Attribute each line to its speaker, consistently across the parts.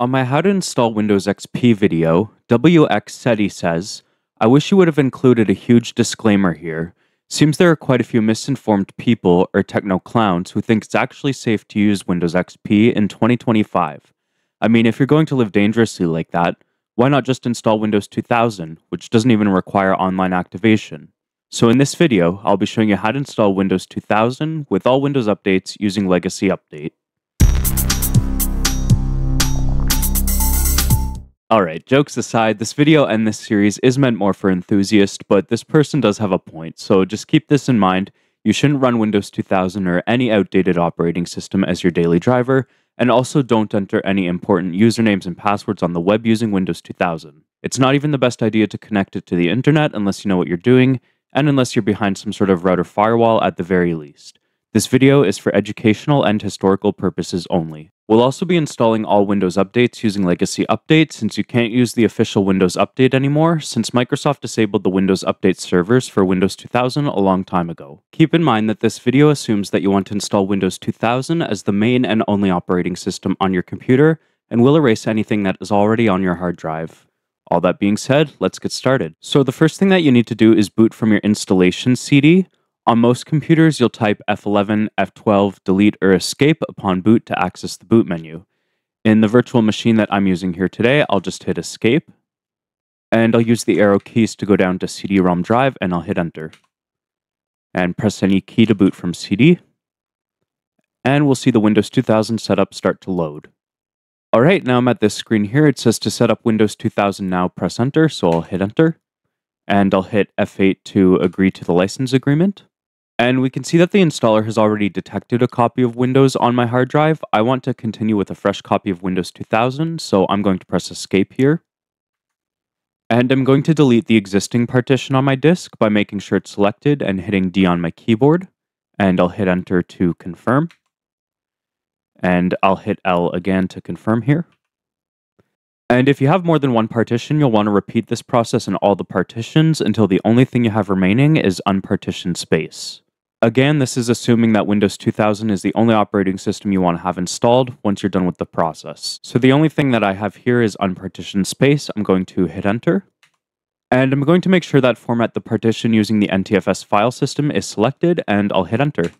Speaker 1: On my how to install Windows XP video, WX WXSETI says, I wish you would have included a huge disclaimer here. Seems there are quite a few misinformed people or techno clowns who think it's actually safe to use Windows XP in 2025. I mean, if you're going to live dangerously like that, why not just install Windows 2000, which doesn't even require online activation? So in this video, I'll be showing you how to install Windows 2000 with all Windows updates using Legacy Update. Alright, jokes aside, this video and this series is meant more for enthusiasts, but this person does have a point, so just keep this in mind. You shouldn't run Windows 2000 or any outdated operating system as your daily driver, and also don't enter any important usernames and passwords on the web using Windows 2000. It's not even the best idea to connect it to the internet unless you know what you're doing, and unless you're behind some sort of router firewall at the very least. This video is for educational and historical purposes only. We'll also be installing all Windows updates using Legacy Update since you can't use the official Windows Update anymore since Microsoft disabled the Windows Update servers for Windows 2000 a long time ago. Keep in mind that this video assumes that you want to install Windows 2000 as the main and only operating system on your computer and will erase anything that is already on your hard drive. All that being said, let's get started. So the first thing that you need to do is boot from your installation CD. On most computers, you'll type F11, F12, delete, or escape upon boot to access the boot menu. In the virtual machine that I'm using here today, I'll just hit escape. And I'll use the arrow keys to go down to CD-ROM drive, and I'll hit enter. And press any key to boot from CD. And we'll see the Windows 2000 setup start to load. Alright, now I'm at this screen here. It says to set up Windows 2000 now, press enter, so I'll hit enter. And I'll hit F8 to agree to the license agreement. And we can see that the installer has already detected a copy of Windows on my hard drive. I want to continue with a fresh copy of Windows 2000, so I'm going to press escape here. And I'm going to delete the existing partition on my disk by making sure it's selected and hitting D on my keyboard. And I'll hit enter to confirm. And I'll hit L again to confirm here. And if you have more than one partition, you'll want to repeat this process in all the partitions until the only thing you have remaining is unpartitioned space. Again, this is assuming that Windows 2000 is the only operating system you want to have installed once you're done with the process. So the only thing that I have here is unpartitioned space. I'm going to hit enter. And I'm going to make sure that format the partition using the NTFS file system is selected and I'll hit enter.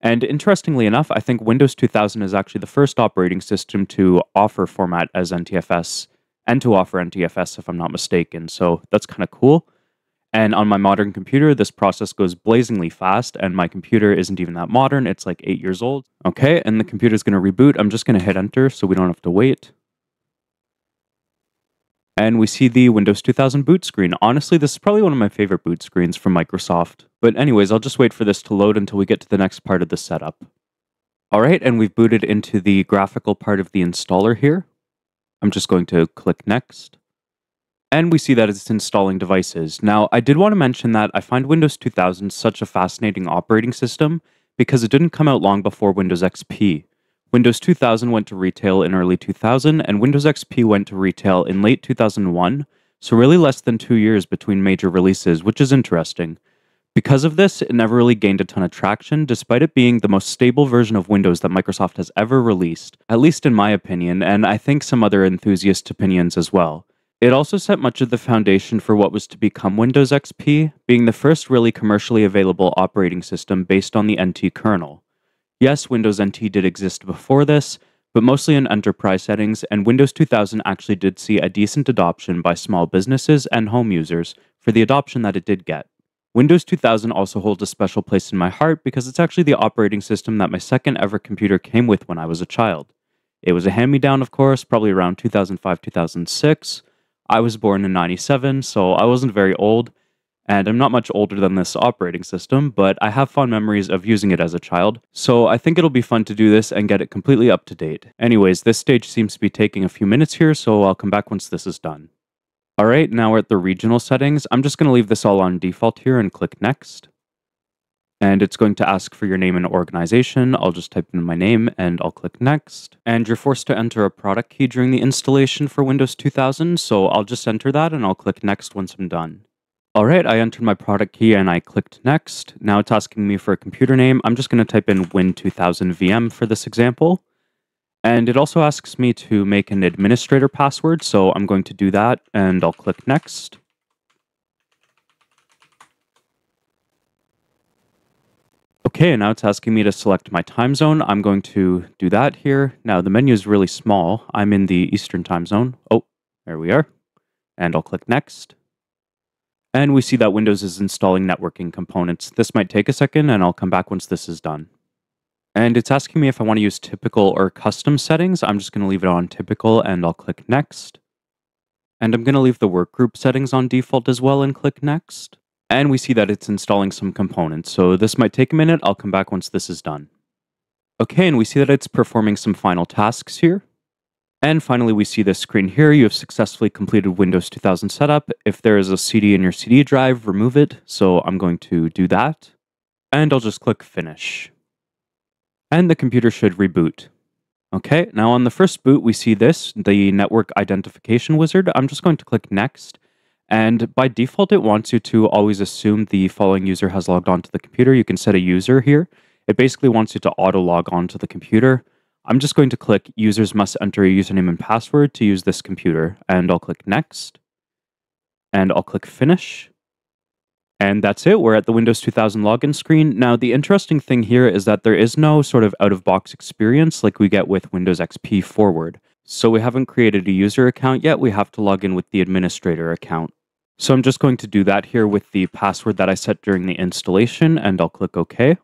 Speaker 1: And interestingly enough, I think Windows 2000 is actually the first operating system to offer format as NTFS and to offer NTFS if I'm not mistaken. So that's kind of cool. And on my modern computer, this process goes blazingly fast, and my computer isn't even that modern. It's like eight years old. Okay, and the computer is going to reboot. I'm just going to hit enter so we don't have to wait. And we see the Windows 2000 boot screen. Honestly, this is probably one of my favorite boot screens from Microsoft. But anyways, I'll just wait for this to load until we get to the next part of the setup. Alright, and we've booted into the graphical part of the installer here. I'm just going to click next and we see that it's installing devices. Now, I did want to mention that I find Windows 2000 such a fascinating operating system because it didn't come out long before Windows XP. Windows 2000 went to retail in early 2000, and Windows XP went to retail in late 2001, so really less than two years between major releases, which is interesting. Because of this, it never really gained a ton of traction, despite it being the most stable version of Windows that Microsoft has ever released, at least in my opinion, and I think some other enthusiast opinions as well. It also set much of the foundation for what was to become Windows XP, being the first really commercially available operating system based on the NT kernel. Yes, Windows NT did exist before this, but mostly in enterprise settings, and Windows 2000 actually did see a decent adoption by small businesses and home users for the adoption that it did get. Windows 2000 also holds a special place in my heart because it's actually the operating system that my second ever computer came with when I was a child. It was a hand me down, of course, probably around 2005 2006 I was born in 97, so I wasn't very old, and I'm not much older than this operating system, but I have fond memories of using it as a child, so I think it'll be fun to do this and get it completely up to date. Anyways, this stage seems to be taking a few minutes here, so I'll come back once this is done. Alright, now we're at the regional settings. I'm just going to leave this all on default here and click next and it's going to ask for your name and organization. I'll just type in my name and I'll click next. And you're forced to enter a product key during the installation for Windows 2000, so I'll just enter that and I'll click next once I'm done. Alright, I entered my product key and I clicked next. Now it's asking me for a computer name. I'm just going to type in Win2000 VM for this example. And it also asks me to make an administrator password, so I'm going to do that and I'll click next. Okay, now it's asking me to select my time zone. I'm going to do that here. Now the menu is really small. I'm in the Eastern time zone. Oh, there we are. And I'll click next. And we see that Windows is installing networking components. This might take a second and I'll come back once this is done. And it's asking me if I want to use typical or custom settings. I'm just going to leave it on typical and I'll click next. And I'm going to leave the workgroup settings on default as well and click next. And we see that it's installing some components. So this might take a minute. I'll come back once this is done. Okay, and we see that it's performing some final tasks here. And finally, we see this screen here. You have successfully completed Windows 2000 setup. If there is a CD in your CD drive, remove it. So I'm going to do that. And I'll just click Finish. And the computer should reboot. Okay, now on the first boot, we see this, the network identification wizard. I'm just going to click Next. And by default, it wants you to always assume the following user has logged onto the computer. You can set a user here. It basically wants you to auto log onto the computer. I'm just going to click users must enter a username and password to use this computer. And I'll click next. And I'll click finish. And that's it. We're at the Windows 2000 login screen. Now, the interesting thing here is that there is no sort of out of box experience like we get with Windows XP Forward. So we haven't created a user account yet. We have to log in with the administrator account. So I'm just going to do that here with the password that I set during the installation, and I'll click OK.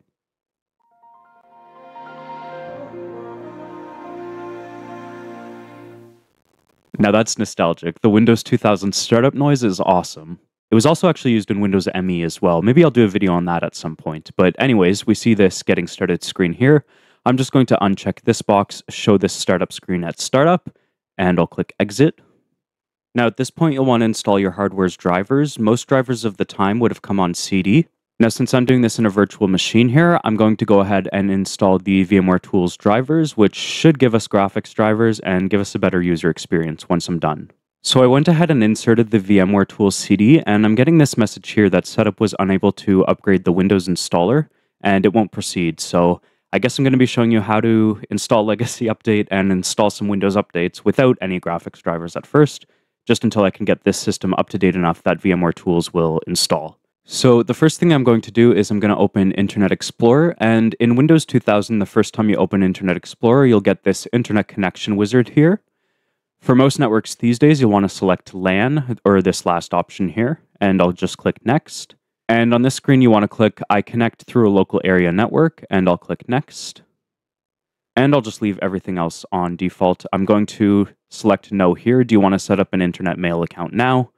Speaker 1: Now that's nostalgic. The Windows 2000 startup noise is awesome. It was also actually used in Windows ME as well. Maybe I'll do a video on that at some point. But anyways, we see this getting started screen here. I'm just going to uncheck this box, show this startup screen at startup, and I'll click exit. Now at this point, you'll want to install your hardware's drivers. Most drivers of the time would have come on CD. Now, since I'm doing this in a virtual machine here, I'm going to go ahead and install the VMware Tools drivers, which should give us graphics drivers and give us a better user experience once I'm done. So I went ahead and inserted the VMware Tools CD, and I'm getting this message here that setup was unable to upgrade the Windows installer, and it won't proceed. So I guess I'm going to be showing you how to install Legacy Update and install some Windows updates without any graphics drivers at first, just until I can get this system up to date enough that VMware Tools will install. So the first thing I'm going to do is I'm going to open Internet Explorer. And in Windows 2000, the first time you open Internet Explorer, you'll get this Internet Connection Wizard here. For most networks these days, you'll want to select LAN or this last option here, and I'll just click Next. And on this screen, you want to click I connect through a local area network, and I'll click Next. And I'll just leave everything else on default. I'm going to select No here. Do you want to set up an internet mail account now?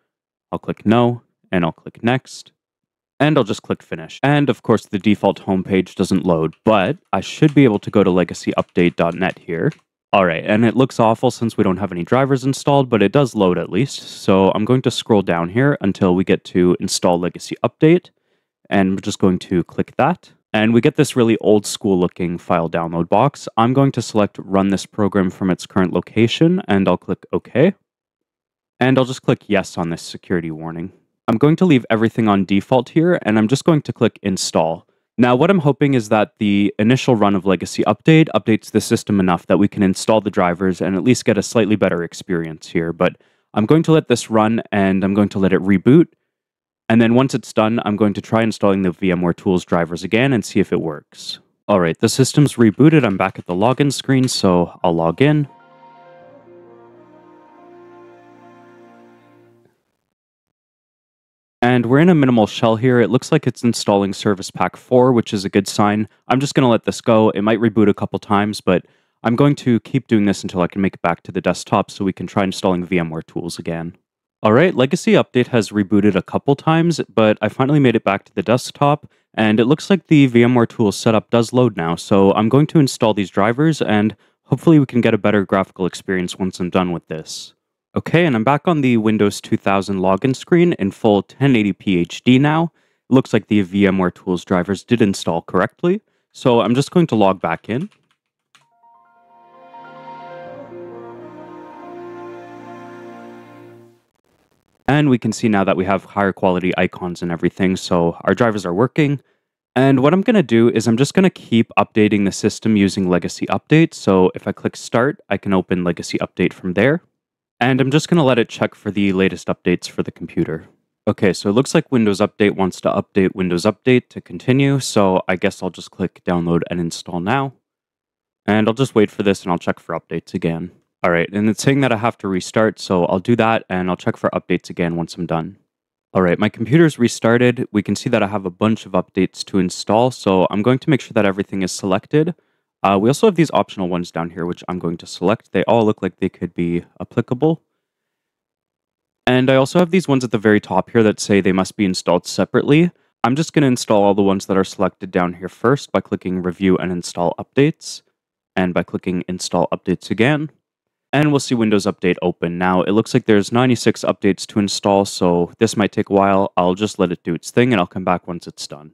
Speaker 1: I'll click No, and I'll click Next and I'll just click finish. And of course, the default homepage doesn't load, but I should be able to go to legacyupdate.net here. All right, and it looks awful since we don't have any drivers installed, but it does load at least. So I'm going to scroll down here until we get to install legacy update. And we're just going to click that. And we get this really old school looking file download box. I'm going to select run this program from its current location and I'll click OK. And I'll just click yes on this security warning. I'm going to leave everything on default here, and I'm just going to click install. Now, what I'm hoping is that the initial run of Legacy Update updates the system enough that we can install the drivers and at least get a slightly better experience here. But I'm going to let this run and I'm going to let it reboot. And then once it's done, I'm going to try installing the VMware Tools drivers again and see if it works. All right, the system's rebooted. I'm back at the login screen, so I'll log in. And we're in a minimal shell here. It looks like it's installing Service Pack 4, which is a good sign. I'm just going to let this go. It might reboot a couple times, but I'm going to keep doing this until I can make it back to the desktop so we can try installing VMware tools again. All right, Legacy Update has rebooted a couple times, but I finally made it back to the desktop, and it looks like the VMware tools setup does load now, so I'm going to install these drivers, and hopefully we can get a better graphical experience once I'm done with this. Okay, and I'm back on the Windows 2000 login screen in full 1080p HD now. It looks like the VMware Tools drivers did install correctly. So I'm just going to log back in. And we can see now that we have higher quality icons and everything, so our drivers are working. And what I'm going to do is I'm just going to keep updating the system using Legacy Update. So if I click Start, I can open Legacy Update from there. And I'm just going to let it check for the latest updates for the computer. Okay, so it looks like Windows Update wants to update Windows Update to continue, so I guess I'll just click Download and Install now. And I'll just wait for this and I'll check for updates again. All right, and it's saying that I have to restart, so I'll do that and I'll check for updates again once I'm done. All right, my computer's restarted. We can see that I have a bunch of updates to install, so I'm going to make sure that everything is selected. Uh, we also have these optional ones down here, which I'm going to select. They all look like they could be applicable. And I also have these ones at the very top here that say they must be installed separately. I'm just going to install all the ones that are selected down here first by clicking Review and Install Updates, and by clicking Install Updates again and we'll see Windows Update open. Now, it looks like there's 96 updates to install, so this might take a while. I'll just let it do its thing, and I'll come back once it's done.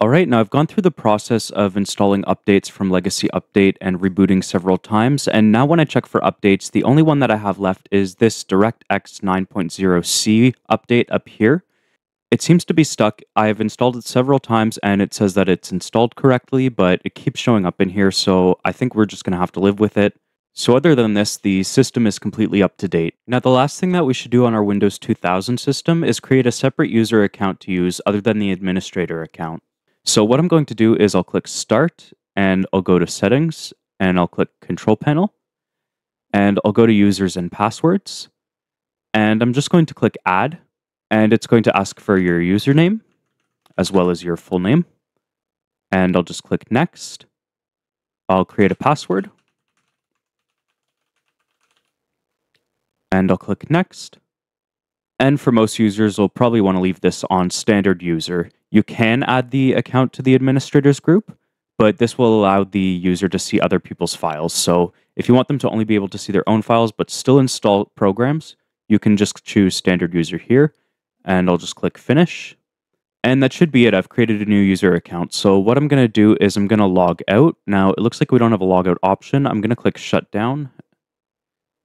Speaker 1: All right, now I've gone through the process of installing updates from Legacy Update and rebooting several times, and now when I check for updates, the only one that I have left is this DirectX 9.0c update up here. It seems to be stuck. I've installed it several times and it says that it's installed correctly, but it keeps showing up in here, so I think we're just going to have to live with it. So other than this, the system is completely up to date. Now the last thing that we should do on our Windows 2000 system is create a separate user account to use other than the administrator account. So what I'm going to do is I'll click Start and I'll go to Settings and I'll click Control Panel and I'll go to Users and Passwords and I'm just going to click Add and it's going to ask for your username as well as your full name and I'll just click Next. I'll create a password and I'll click next. And for most users, we'll probably want to leave this on standard user. You can add the account to the administrators group, but this will allow the user to see other people's files. So if you want them to only be able to see their own files, but still install programs, you can just choose standard user here, and I'll just click finish. And that should be it. I've created a new user account. So what I'm going to do is I'm going to log out. Now, it looks like we don't have a logout option. I'm going to click shutdown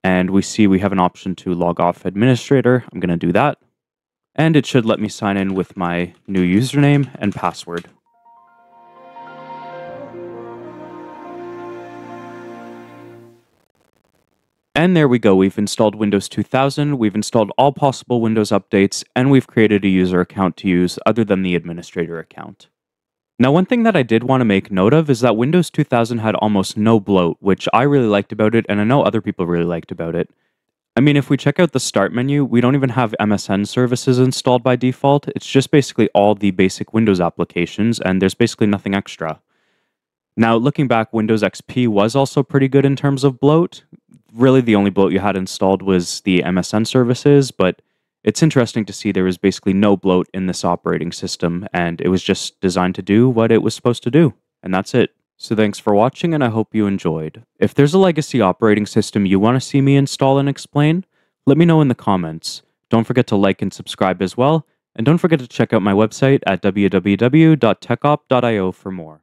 Speaker 1: and we see we have an option to log off administrator. I'm going to do that. And it should let me sign in with my new username and password. And there we go. We've installed Windows 2000, we've installed all possible Windows updates, and we've created a user account to use other than the administrator account. Now, one thing that I did want to make note of is that Windows 2000 had almost no bloat, which I really liked about it, and I know other people really liked about it. I mean, if we check out the start menu, we don't even have MSN services installed by default. It's just basically all the basic Windows applications, and there's basically nothing extra. Now, looking back, Windows XP was also pretty good in terms of bloat. Really, the only bloat you had installed was the MSN services, but it's interesting to see there was basically no bloat in this operating system, and it was just designed to do what it was supposed to do. And that's it. So thanks for watching, and I hope you enjoyed. If there's a legacy operating system you want to see me install and explain, let me know in the comments. Don't forget to like and subscribe as well, and don't forget to check out my website at www.techopt.io for more.